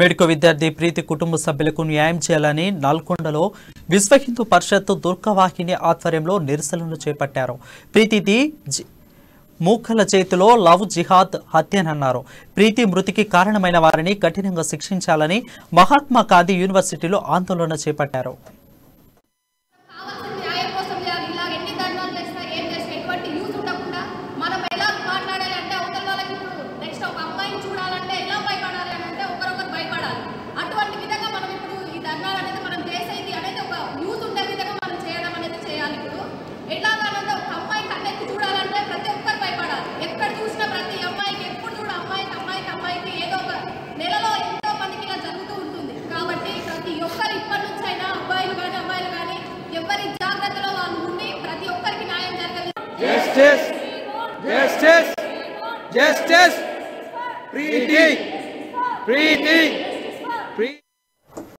Medico విద్యార్థి ప్రీతి కుటుంబ సభ్యులకు న్యాయం చేయాలని నల్గొండలో విశ్వ హిందూ పరిషత్ దుర్గవాహిని ఆధ్వర్యంలో నిరసనలు చేపట్టారు. ప్రీతిది మూకల చేతిలో లవ్ జిహాద్ హత్యనన్నారు. ప్రీతి మృతికి కారణమైన వారిని కఠినంగా శిక్షించాలని మహాత్మా గాంధీ యూనివర్సిటీలో ఆందోళన చేపట్టారు. justice, justice, justice, breathing, breathing.